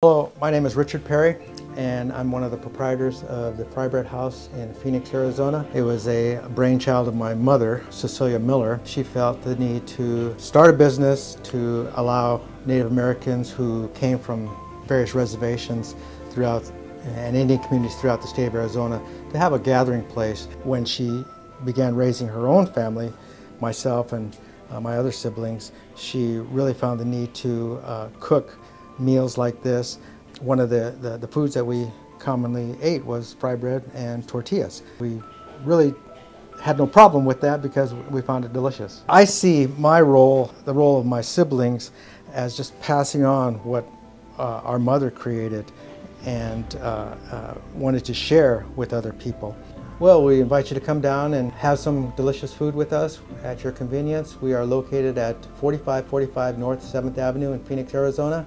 Hello, my name is Richard Perry and I'm one of the proprietors of the Fry Bread House in Phoenix, Arizona. It was a brainchild of my mother, Cecilia Miller. She felt the need to start a business to allow Native Americans who came from various reservations throughout and Indian communities throughout the state of Arizona to have a gathering place. When she began raising her own family, myself and uh, my other siblings, she really found the need to uh, cook meals like this. One of the, the, the, foods that we commonly ate was fry bread and tortillas. We really had no problem with that because we found it delicious. I see my role, the role of my siblings, as just passing on what uh, our mother created and uh, uh, wanted to share with other people. Well, we invite you to come down and have some delicious food with us at your convenience. We are located at 4545 North 7th Avenue in Phoenix, Arizona.